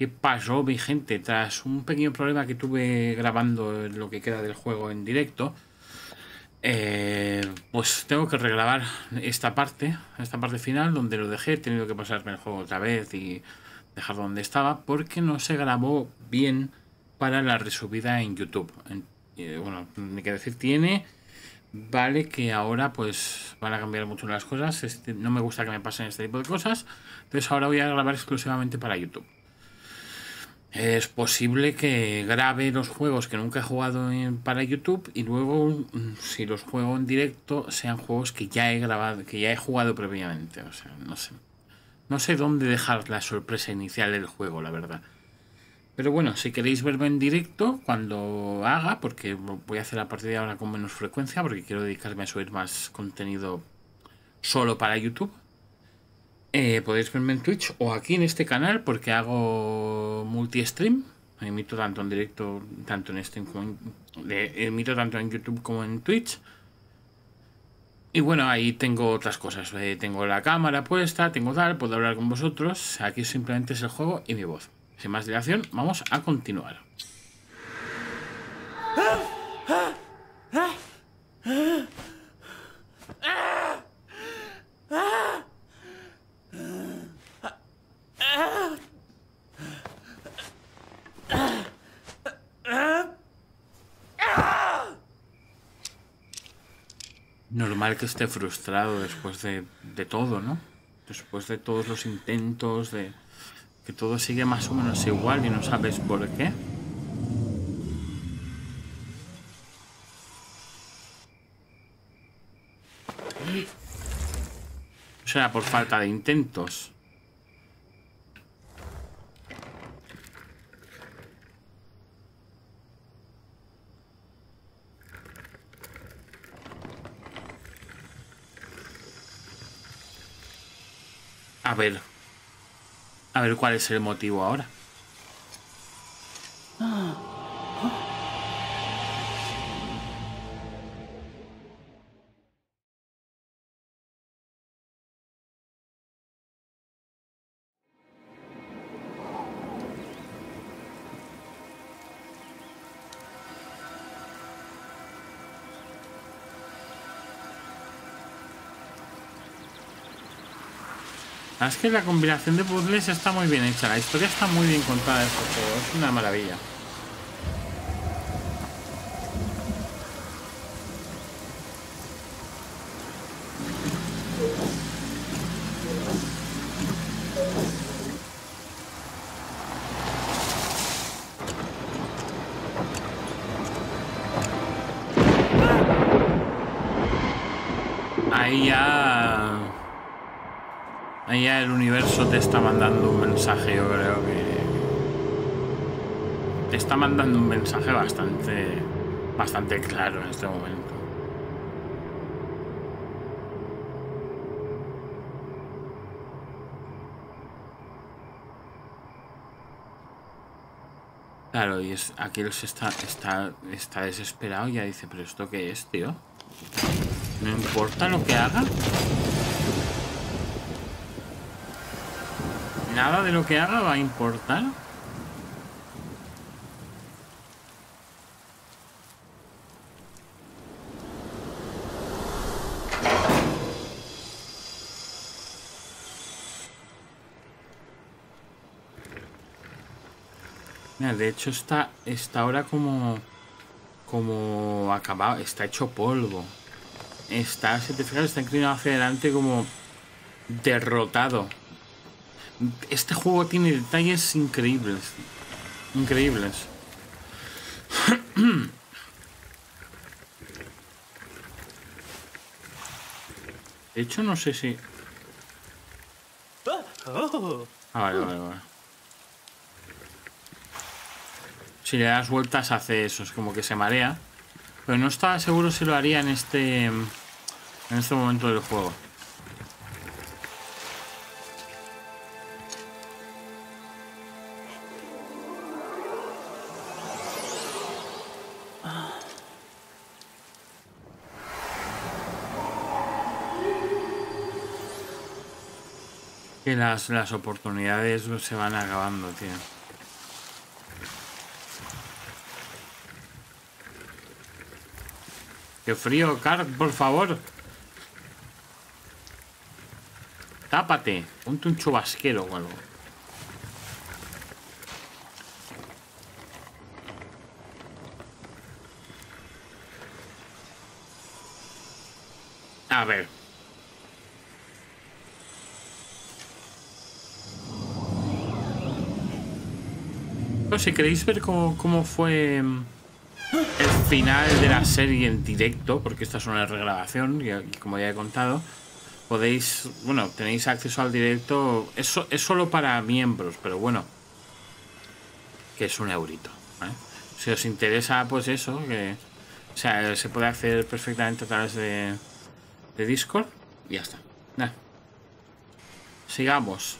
¿Qué pasó, mi gente? Tras un pequeño problema que tuve grabando lo que queda del juego en directo, eh, pues tengo que regrabar esta parte, esta parte final donde lo dejé. He tenido que pasarme el juego otra vez y dejar donde estaba porque no se grabó bien para la resubida en YouTube. Eh, bueno, ni que decir tiene. Vale que ahora pues van a cambiar mucho las cosas. Este, no me gusta que me pasen este tipo de cosas. Entonces ahora voy a grabar exclusivamente para YouTube. Es posible que grabe los juegos que nunca he jugado para YouTube y luego, mm, si los juego en directo, sean juegos que ya he grabado, que ya he jugado previamente. O sea, no sé. No sé dónde dejar la sorpresa inicial del juego, la verdad. Pero bueno, si queréis verme en directo cuando haga, porque voy a hacer a partir de ahora con menos frecuencia, porque quiero dedicarme a subir más contenido solo para YouTube. Eh, podéis verme en Twitch o aquí en este canal porque hago multi-stream. Emito tanto en directo, tanto en stream como en, emito tanto en YouTube como en Twitch. Y bueno, ahí tengo otras cosas. Eh, tengo la cámara puesta, tengo tal, puedo hablar con vosotros. Aquí simplemente es el juego y mi voz. Sin más dilación, vamos a continuar. Que esté frustrado después de, todo, ¿no? Después de todos los intentos, de que todo sigue más o menos igual y no sabes por qué. O sea, por falta de intentos. Ver. A ver cuál es el motivo ahora. Es que la combinación de puzzles está muy bien hecha. La historia está muy bien contada. Es una maravilla. Está mandando un mensaje, yo creo que... Está mandando un mensaje bastante... Bastante claro en este momento. Claro, y es, aquí él está, está, está desesperado y ya dice, pero ¿esto qué es, tío? ¿No importa lo que haga? Nada de lo que haga va a importar. Mira, de hecho está, está ahora como como acabado, está hecho polvo. Está, si te fijas, está inclinado hacia adelante como derrotado. Este juego tiene detalles increíbles. Increíbles. De hecho, no sé si... Ah, vale, vale, vale. Si le das vueltas hace eso, es como que se marea. Pero no estaba seguro si lo haría en este... En este momento del juego. las, las oportunidades se van acabando, tío. ¡Qué frío, Card, por favor! Tápate, ponte un chubasquero o algo. A ver, si queréis ver cómo, cómo fue mm, el final de la serie en directo, porque esta es una regrabación, y como ya he contado, podéis, bueno, tenéis acceso al directo, eso es solo para miembros, pero bueno, que es un eurito. Si os interesa, pues eso, que o sea, se puede acceder perfectamente a través de, de Discord y ya está. Sigamos.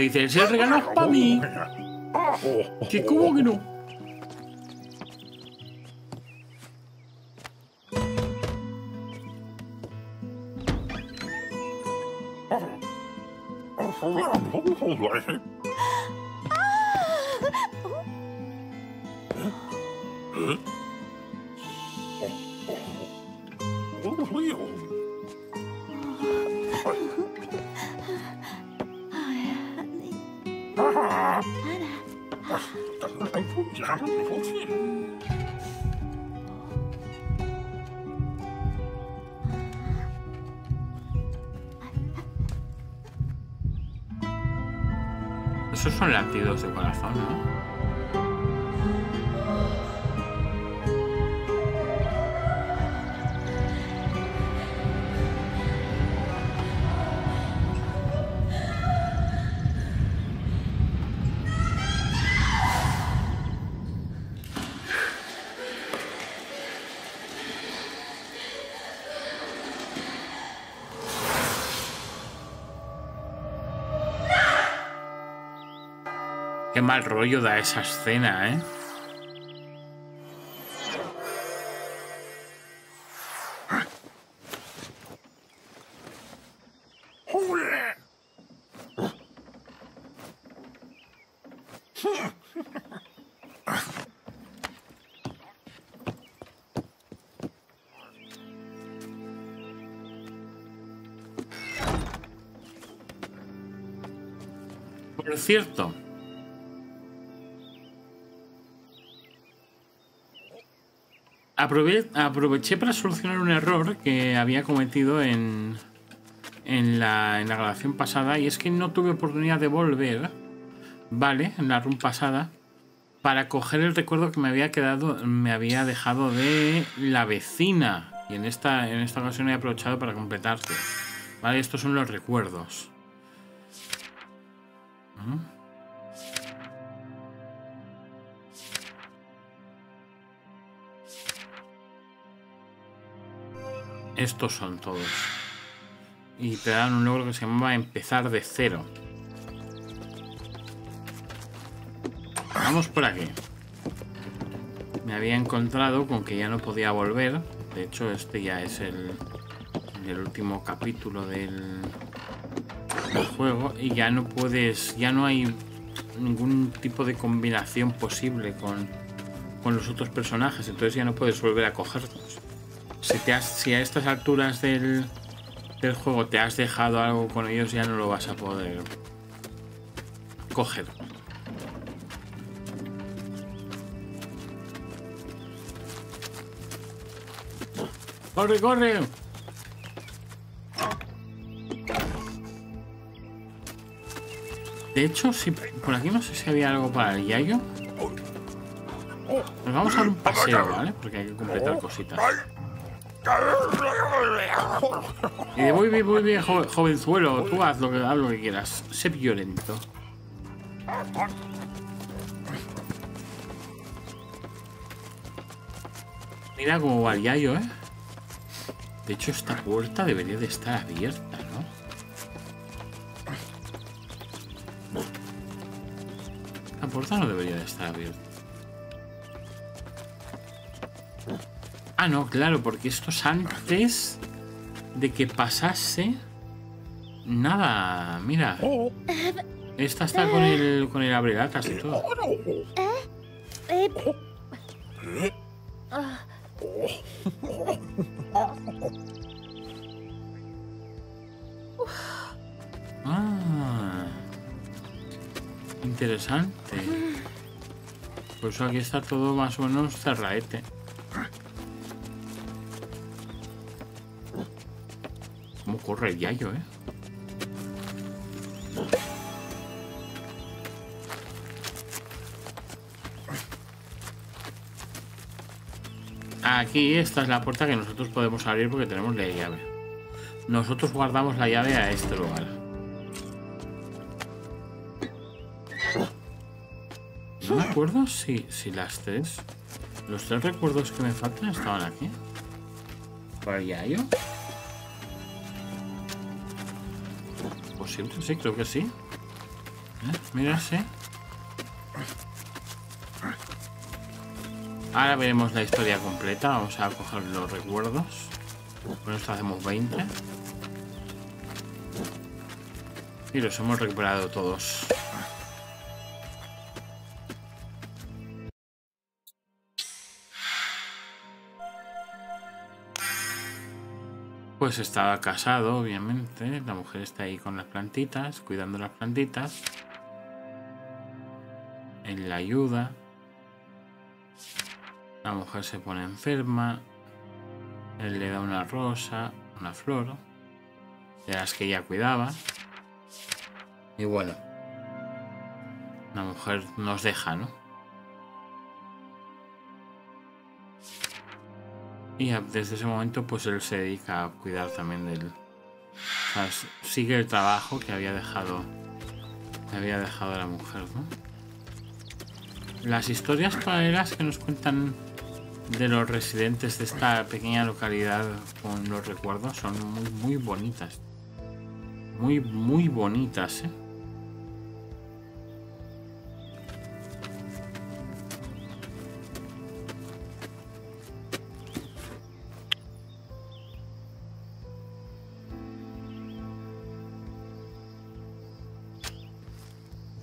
Dice, ese regalo es para mí. ¿Qué cómo que no? Mal rollo da esa escena, ¿eh? Aproveché para solucionar un error que había cometido en, en, la, en la grabación pasada y es que no tuve oportunidad de volver, ¿vale? En la run pasada para coger el recuerdo que me había quedado, me había dejado de la vecina. Y en esta, en esta ocasión he aprovechado para completarte. Vale, estos son los recuerdos. Estos son todos. Y te dan un logro que se llama empezar de cero. Vamos por aquí. Me había encontrado con que ya no podía volver. De hecho, este ya es el, el último capítulo del, del juego. Y ya no puedes, ya no hay ningún tipo de combinación posible con, con los otros personajes. Entonces ya no puedes volver a cogerlos si, te has, si a estas alturas del, del juego te has dejado algo con ellos, ya no lo vas a poder coger. ¡Corre, corre! De hecho, si por aquí no sé si había algo para el Yayo. Nos vamos a dar un paseo, ¿vale? Porque hay que completar cositas. Y de muy bien, muy bien, jovenzuelo, tú haz lo que, haz lo que quieras. Sé violento. Mira cómo va el Yayo, ¿eh? De hecho, esta puerta debería de estar abierta, ¿no? La puerta no debería de estar abierta. Ah, no, claro, porque esto es antes de que pasase nada. Mira. Esta está con el, con el abrelatas y todo. Ah, interesante. Pues aquí está todo más o menos cerraete. ¿Cómo corre el yayo, eh? Aquí esta es la puerta que nosotros podemos abrir porque tenemos la llave. Nosotros guardamos la llave a este lugar. No me acuerdo si, si las tres... Los tres recuerdos que me faltan estaban aquí. ¿Por allá yo? Sí, creo que sí. ¿Eh? Mira, sí. Ahora veremos la historia completa. Vamos a coger los recuerdos. Con esto hacemos 20. Y los hemos recuperado todos. Pues estaba casado, obviamente. La mujer está ahí con las plantitas, cuidando las plantitas. Él la ayuda. La mujer se pone enferma. Él le da una rosa, una flor, de las que ella cuidaba. Y bueno, la mujer nos deja, ¿no? Y desde ese momento, pues él se dedica a cuidar también del. O sea, sigue el trabajo que había dejado. Que había dejado la mujer. Las historias paralelas que nos cuentan de los residentes de esta pequeña localidad con los recuerdos son muy, muy bonitas. Muy, muy bonitas, ¿eh?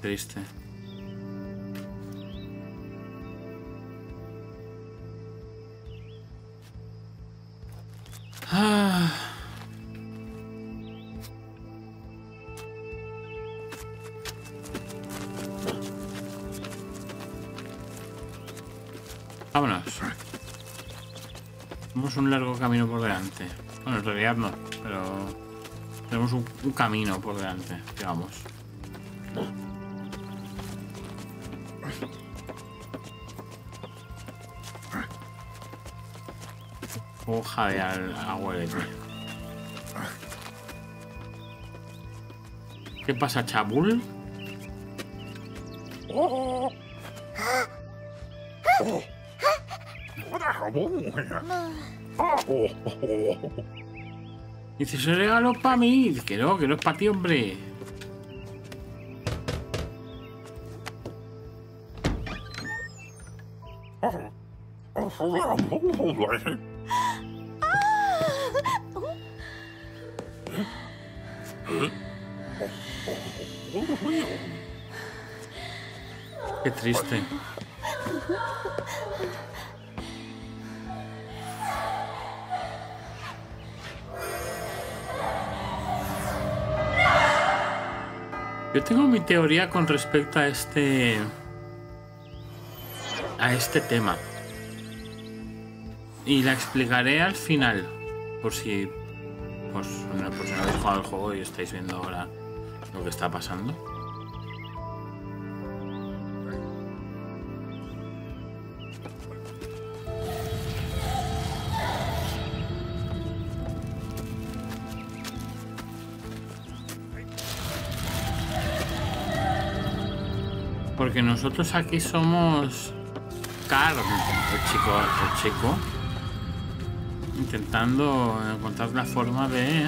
Triste. Ah. Vámonos. Tenemos un largo camino por delante. Bueno, en realidad no, pero tenemos un, un camino por delante, digamos. Abuelete. ¿Qué pasa, Chabul? Dice, ese regalo para mí. Que no, que no es para ti, hombre. Qué triste. Yo tengo mi teoría con respecto a este a este tema. Y la explicaré al final, por si pues, si no habéis jugado el juego y estáis viendo ahora lo que está pasando. Porque nosotros aquí somos Carl, el chico, el chico, intentando encontrar la forma de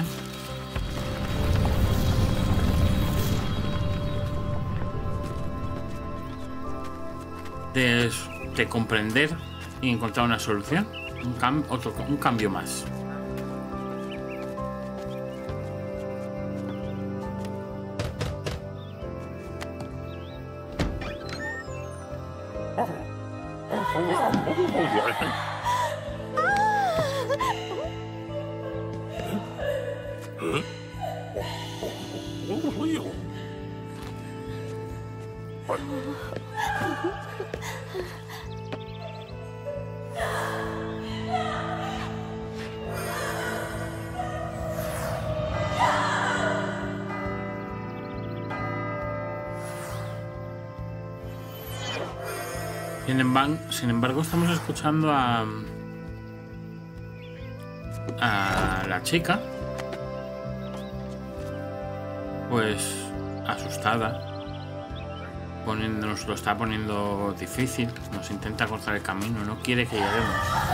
de, de comprender y encontrar una solución, un, cam otro, un cambio más. Oh, I Sin embargo, estamos escuchando a, a la chica, pues asustada, nos lo está poniendo difícil, nos intenta cortar el camino, no quiere que lleguemos.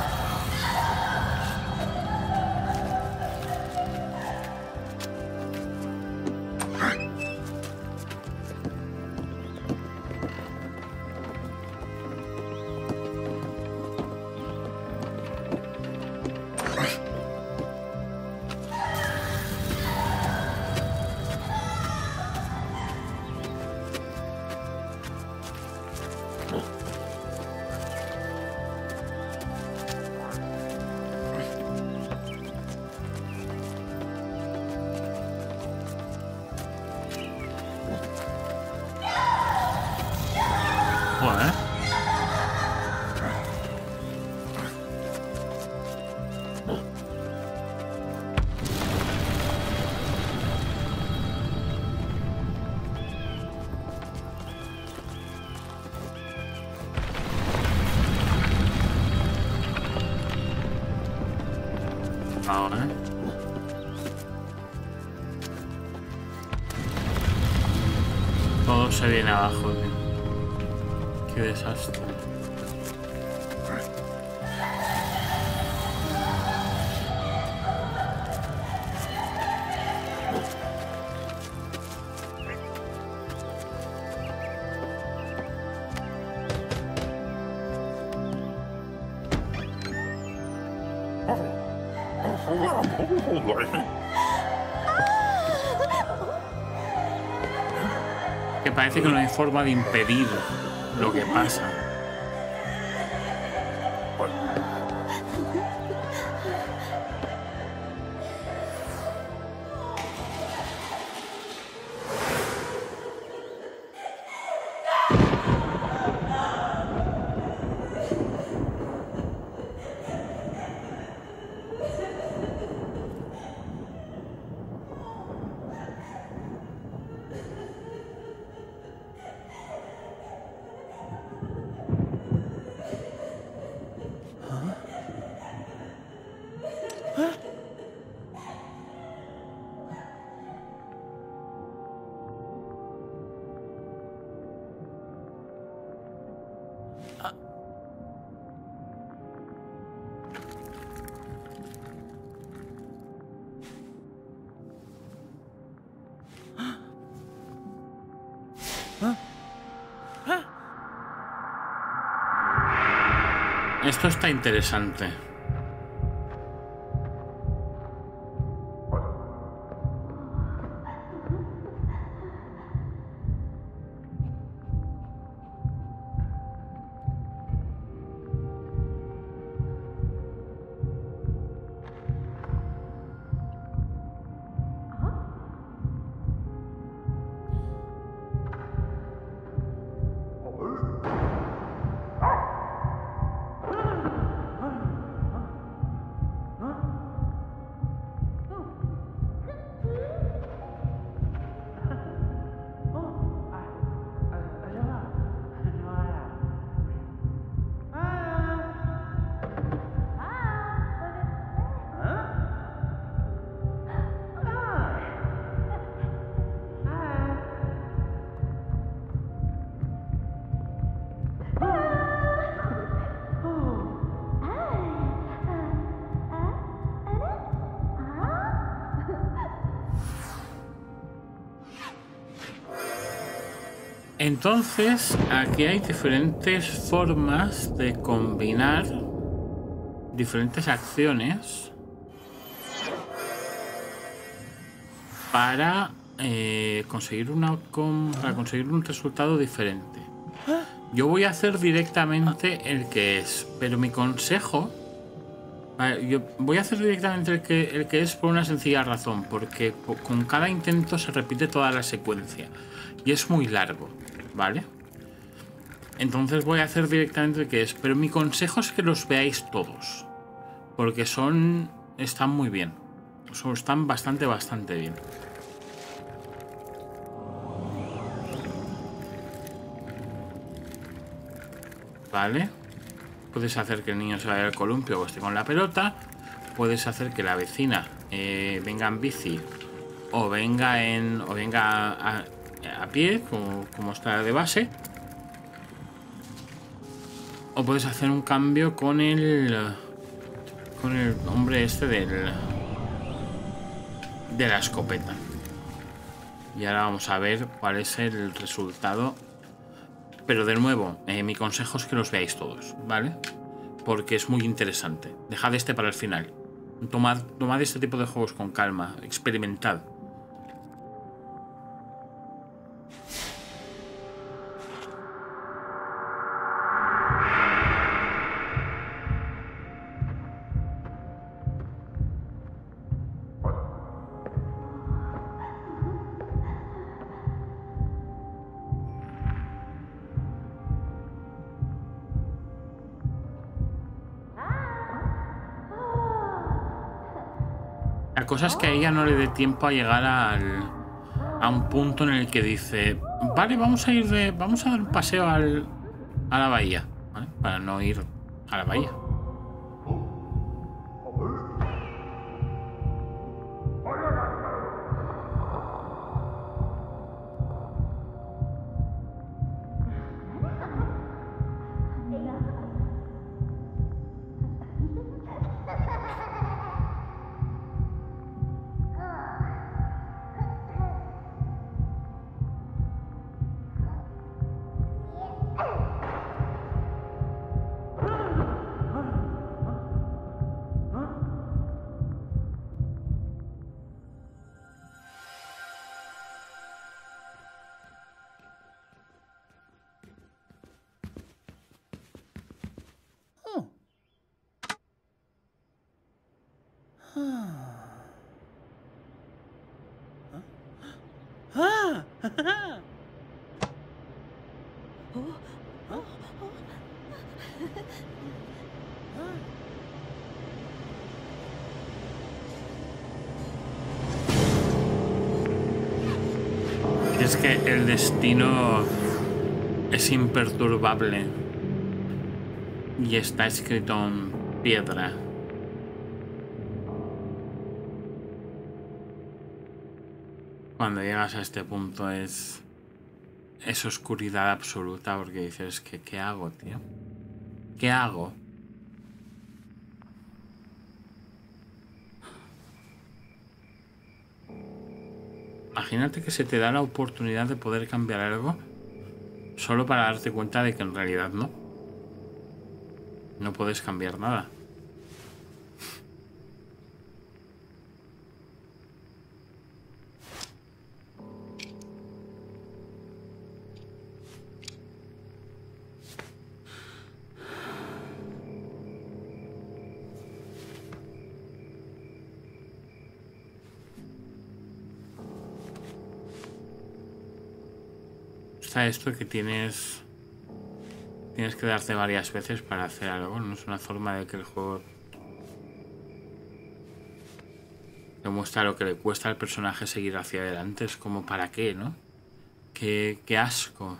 Viene abajo, Qué desastre. Forma de impedir lo que pasa. Esto está interesante. Entonces, aquí hay diferentes formas de combinar diferentes acciones para eh, conseguir un outcome, para conseguir un resultado diferente. Yo voy a hacer directamente el que es, pero mi consejo, yo voy a hacer directamente el que, el que es por una sencilla razón, porque con cada intento se repite toda la secuencia y es muy largo, ¿vale? Entonces voy a hacer directamente que es, pero mi consejo es que los veáis todos, porque son, están muy bien, son, están bastante, bastante bien. ¿Vale? Puedes hacer que el niño se vaya al columpio o esté con la pelota. Puedes hacer que la vecina eh, venga en bici o venga en o venga a, pie, como, está de base. O puedes hacer un cambio con el con el hombre este del de la escopeta. Y ahora vamos a ver cuál es el resultado pero de nuevo, eh, mi consejo es que los veáis todos, ¿vale? Porque es muy interesante. Dejad este para el final. Tomad, tomad este tipo de juegos con calma, experimentad. Cosa es que a ella no le dé tiempo a llegar al, a un punto en el que dice, vale, vamos a ir de, vamos a dar un paseo al, a la bahía, para no ir a la bahía. Es que el destino es imperturbable y está escrito en piedra. Cuando llegas a este punto es es oscuridad absoluta porque dices que ¿qué hago, tío? ¿Qué hago? Imagínate que se te da la oportunidad de poder cambiar algo solo para darte cuenta de que en realidad no. No puedes cambiar nada. Esto que tienes tienes que darte varias veces para hacer algo, no es una forma de que el juego demuestra lo que le cuesta al personaje seguir hacia adelante, es como para qué, ¿no? Qué, qué asco.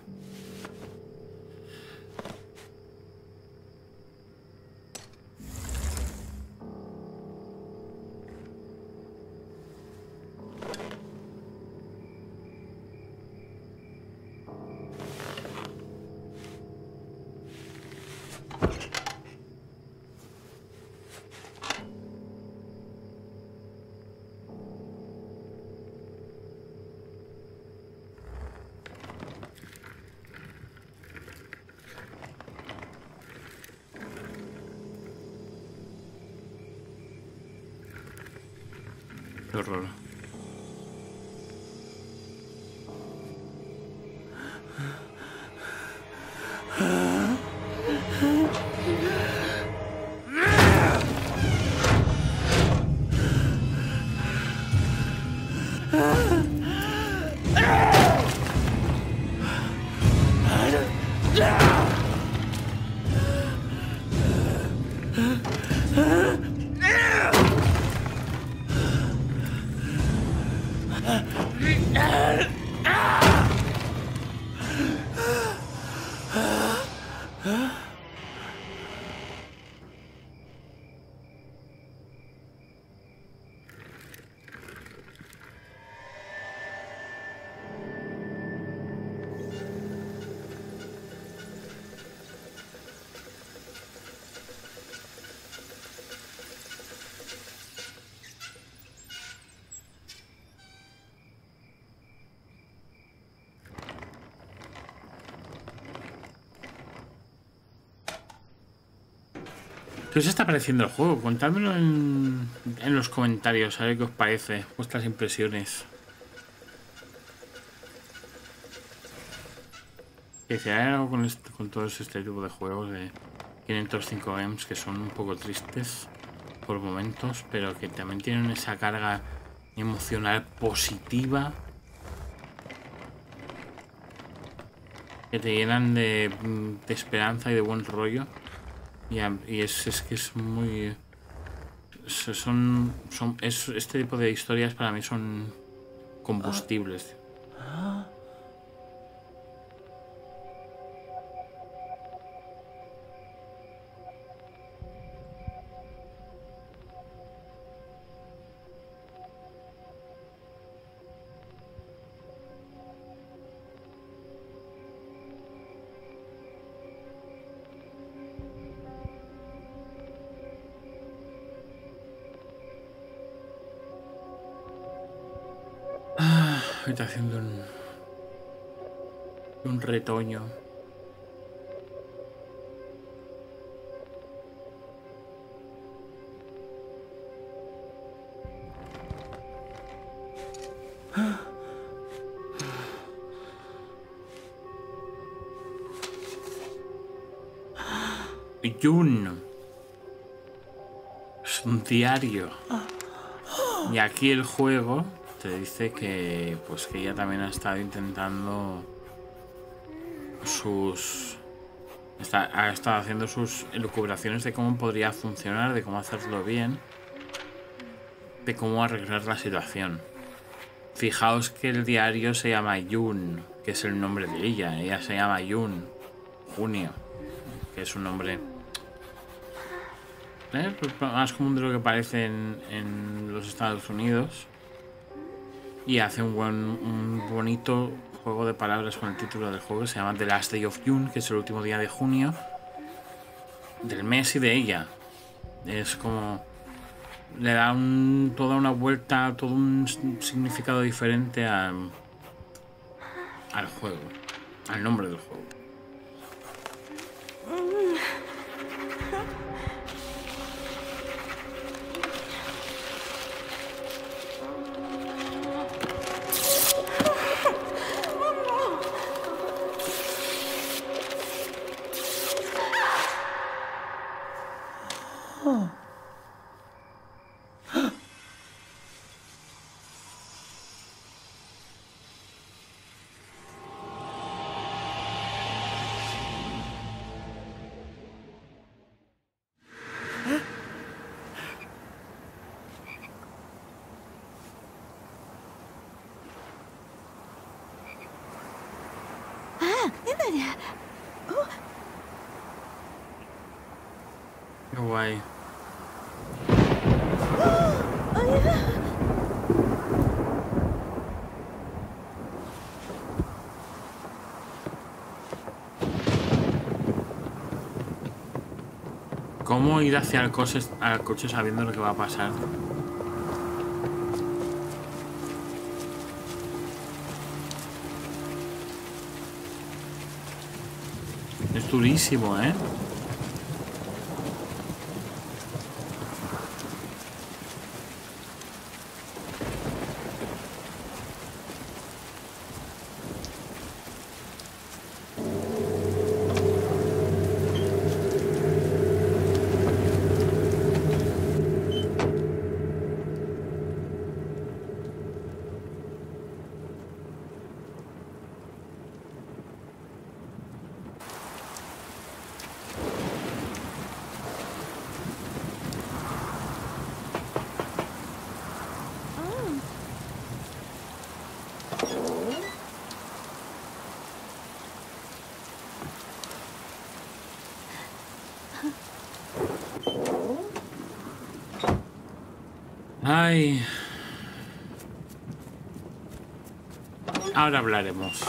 ¿Qué os está pareciendo el juego? Contádmelo en, los comentarios, a ver qué os parece, vuestras impresiones. Si hay algo con, este, todos este tipo de juegos de 505 M's que son un poco tristes por momentos, pero que también tienen esa carga emocional positiva que te llenan de esperanza y de buen rollo. Y, y es, es, que es muy... Son, son, es, este tipo de historias para mí son combustibles. Está haciendo un, un retoño. Jun. Es un diario. Y aquí el juego te dice que pues que ella también ha estado intentando sus ha estado haciendo sus elucubraciones de cómo podría funcionar, de cómo hacerlo bien, de cómo arreglar la situación. Fijaos que el diario se llama Yun, que es el nombre de ella. Ella se llama Yun, junio, que es un nombre ¿eh? Pues más común de lo que parece en, en los Estados Unidos y hace un, buen, un bonito juego de palabras con el título del juego. Se llama The Last Day of June, que es el último día de junio del mes y de ella. Es como le da toda una vuelta, todo un significado diferente al juego, al nombre del juego. ¿Cómo ir hacia el coche, al coche sabiendo lo que va a pasar? Es durísimo, ¿eh? Ahora hablaremos.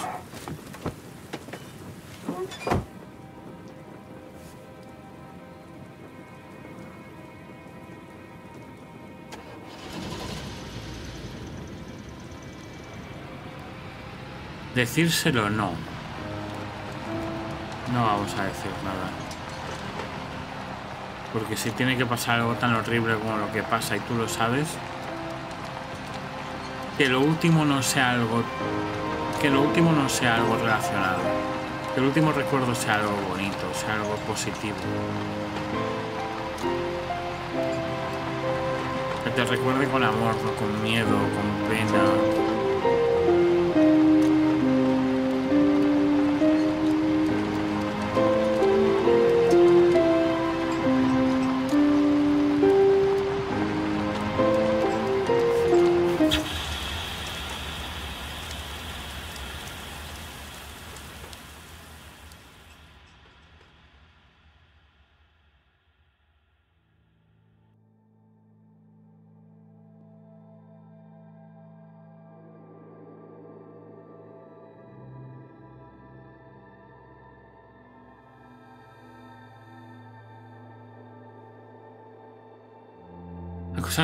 Decírselo no. No vamos a decir nada. Porque si tiene que pasar algo tan horrible como lo que pasa y tú lo sabes, que lo último no sea algo que lo último no sea algo relacionado. Que el último recuerdo sea algo bonito, sea algo positivo. Que te recuerde con amor, no con miedo, con pena.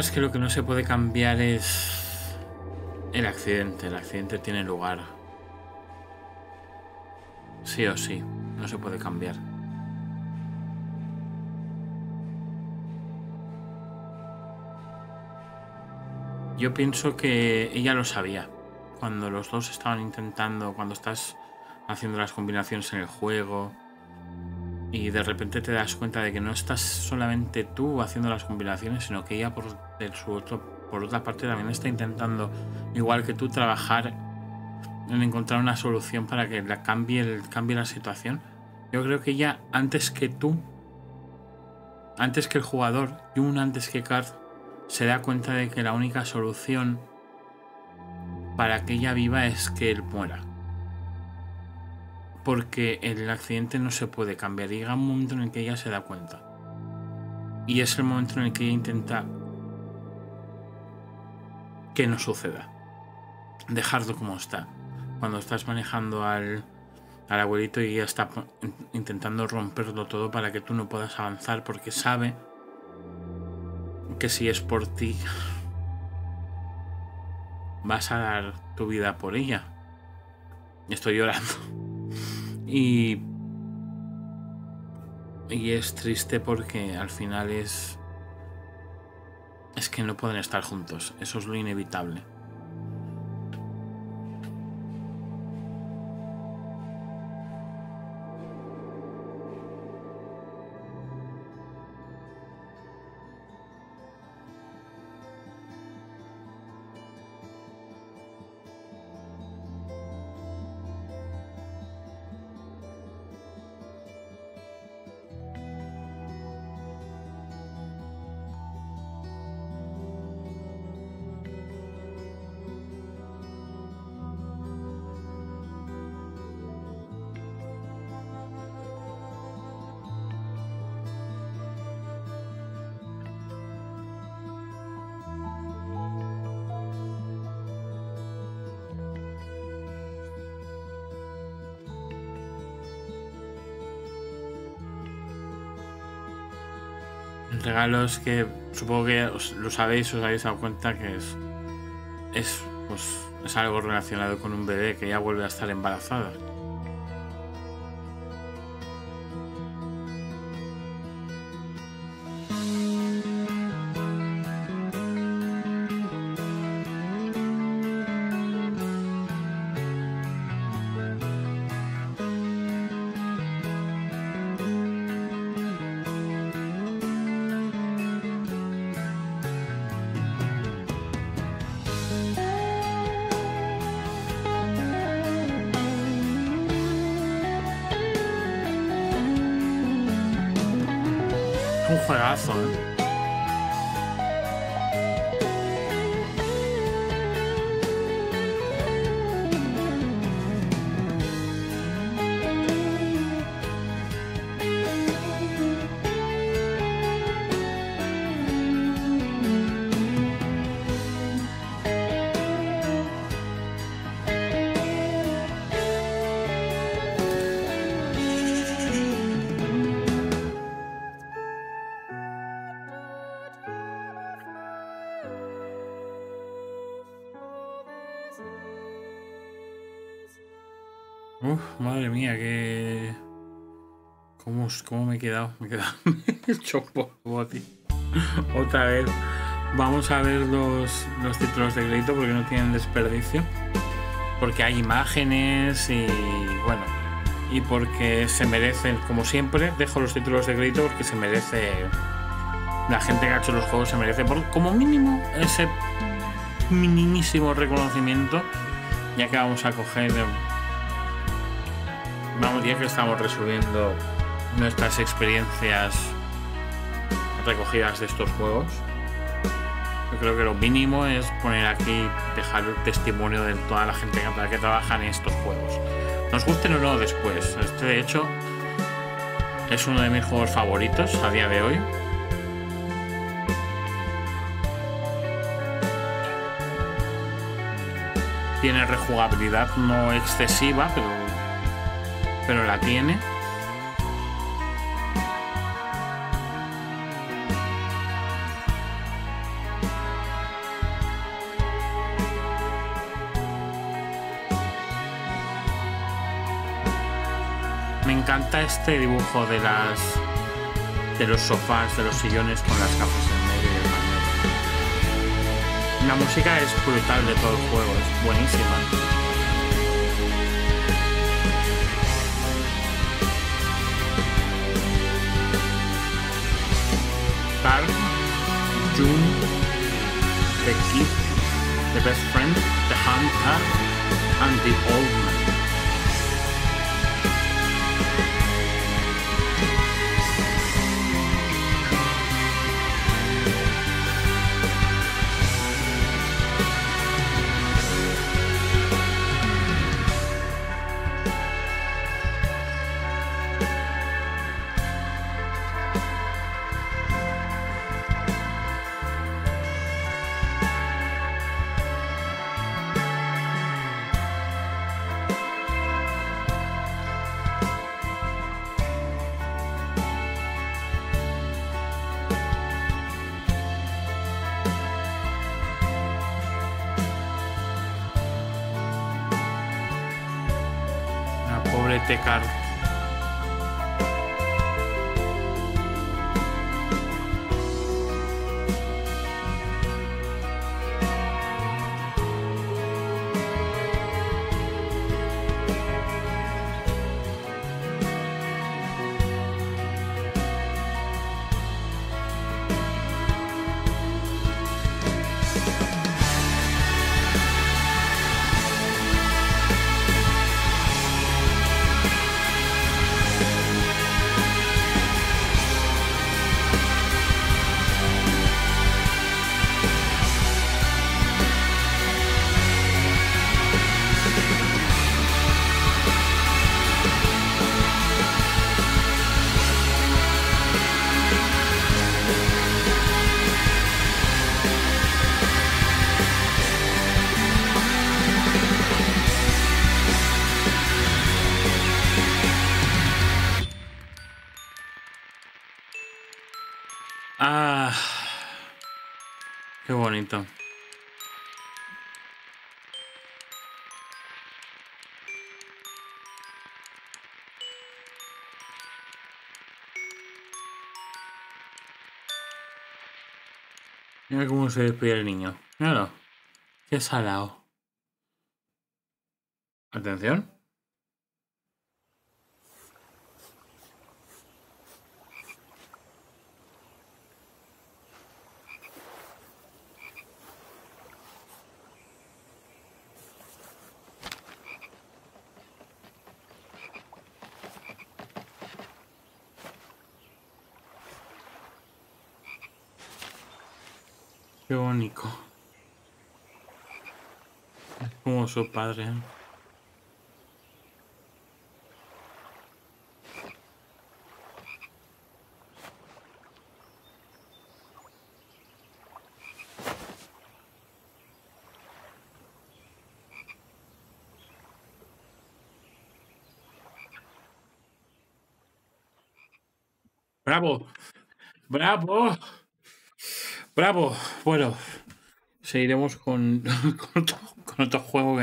Sabes que lo que no se puede cambiar es el accidente. El accidente tiene lugar. Sí o sí, no se puede cambiar. Yo pienso que ella lo sabía. Cuando los dos estaban intentando, cuando estás haciendo las combinaciones en el juego, y de repente te das cuenta de que no estás solamente tú haciendo las combinaciones, sino que ella por, su otro, por otra parte también está intentando, igual que tú, trabajar en encontrar una solución para que la cambie, cambie la situación. Yo creo que ella, antes que tú, antes que el jugador, y un antes que Card, se da cuenta de que la única solución para que ella viva es que él muera porque el accidente no se puede cambiar. Llega un momento en el que ella se da cuenta. Y es el momento en el que ella intenta que no suceda. Dejarlo como está. Cuando estás manejando al, al abuelito y ella está intentando romperlo todo para que tú no puedas avanzar porque sabe que si es por ti vas a dar tu vida por ella. Estoy llorando. Y, y es triste porque al final es... Es que no pueden estar juntos. Eso es lo inevitable. Regalos que supongo que lo sabéis, os habéis dado cuenta que es, es, pues, es algo relacionado con un bebé que ya vuelve a estar embarazada. That's fun. ¿Cómo, ¿Cómo, me he quedado? Me he quedado chopo, Otra vez. Vamos a ver los, los títulos de crédito porque no tienen desperdicio. Porque hay imágenes y bueno. Y porque se merecen, como siempre, dejo los títulos de crédito porque se merece. La gente que ha hecho los juegos se merece por, como mínimo ese minimísimo reconocimiento. Ya que vamos a coger vamos, ya que estamos resumiendo nuestras experiencias recogidas de estos juegos, yo creo que lo mínimo es poner aquí, dejar el testimonio de toda la gente que trabaja en estos juegos. Nos gusten o no después. Este, de hecho, es uno de mis juegos favoritos a día de hoy. Tiene rejugabilidad no excesiva, pero pero la tiene. Encanta este dibujo de las de los sofás, de los sillones con las capas en medio y el La música es brutal de todo el juego, es buenísima. Carl, June, the kid, the best friend, the hunter, and the Ricardo. Bonito. Mira cómo se despide el niño. Míralo. Qué salado. Atención. Qué bonito. Como su padre. Bravo, bravo. Bravo. Bueno, seguiremos con, con, otro, juego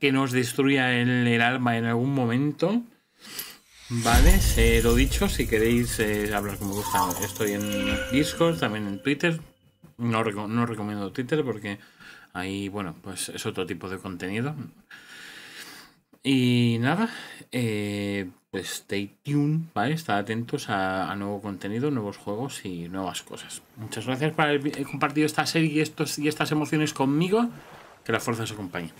que, nos destruya el, alma en algún momento. Vale, lo dicho, si queréis eh, hablar como gusta, estoy en Discord, también en Twitter. No, no recomiendo Twitter porque ahí, bueno, pues es otro tipo de contenido. Y nada, eh, pues stay tuned, ¿vale? Estad atentos a, nuevo contenido, nuevos juegos y nuevas cosas. Muchas gracias por haber compartido esta serie y, estos, y estas emociones conmigo. Que la fuerza os acompañe.